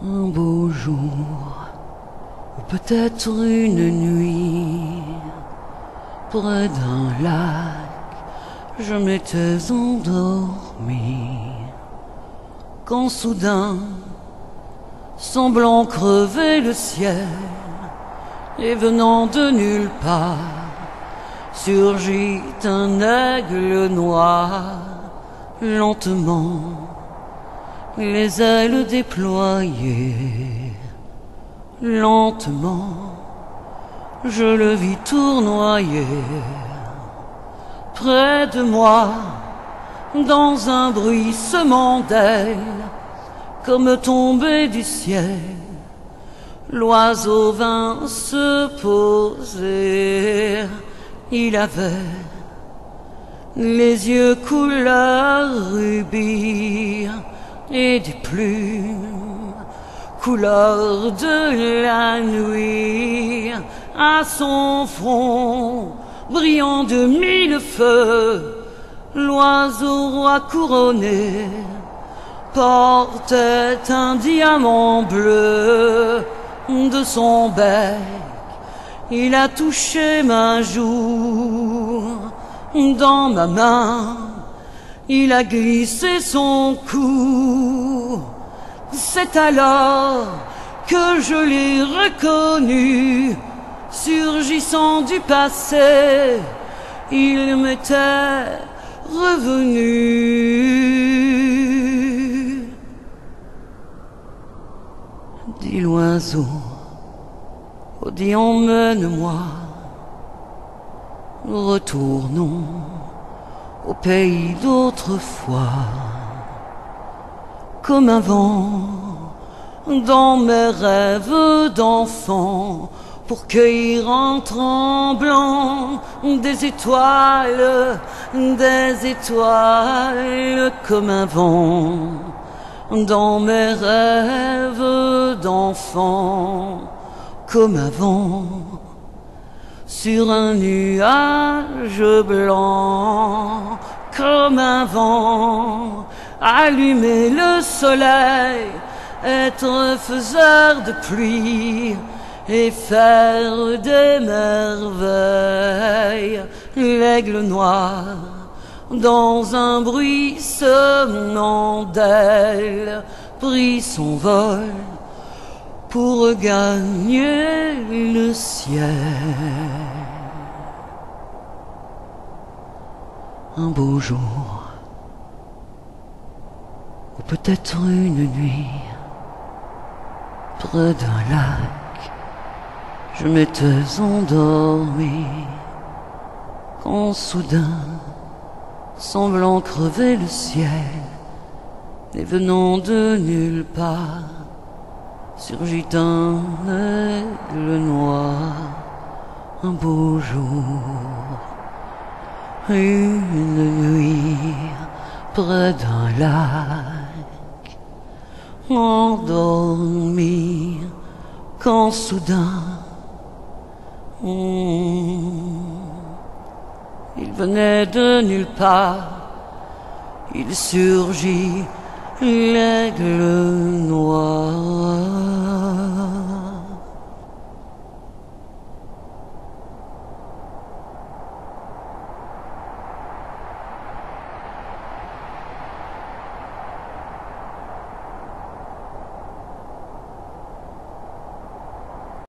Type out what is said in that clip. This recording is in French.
Un beau jour, ou peut-être une nuit, près d'un lac, je m'étais endormi. Quand soudain, semblant crever le ciel, et venant de nulle part, surgit un aigle noir, lentement, les ailes déployées, lentement, je le vis tournoyer près de moi, dans un bruissement d'ailes, comme tombé du ciel. L'oiseau vint se poser, il avait les yeux couleur rubis et des plumes couleur de la nuit à son front brillant de mille feux l'oiseau roi couronné portait un diamant bleu de son bec. Il a touché ma joue dans ma main il a glissé son cou. C'est alors que je l'ai reconnu, surgissant du passé, il m'était revenu. Dit l'oiseau, oh dis emmène-moi, retournons au pays d'autrefois, comme un vent dans mes rêves d'enfant, pour cueillir en tremblant des étoiles, des étoiles comme un vent dans mes rêves d'enfant, comme un vent sur un nuage blanc, comme un vent, allumer le soleil, être faiseur de pluie et faire des merveilles. L'aigle noir, dans un bruissement d'ailes, prit son vol pour gagner le ciel. Un beau jour, ou peut-être une nuit, près d'un lac, je m'étais endormi, quand soudain, semblant crever le ciel, et venant de nulle part, surgit un aigle noir, un beau jour, une nuit près d'un lac, endormi, quand soudain, il venait de nulle part, il surgit l'aigle noir.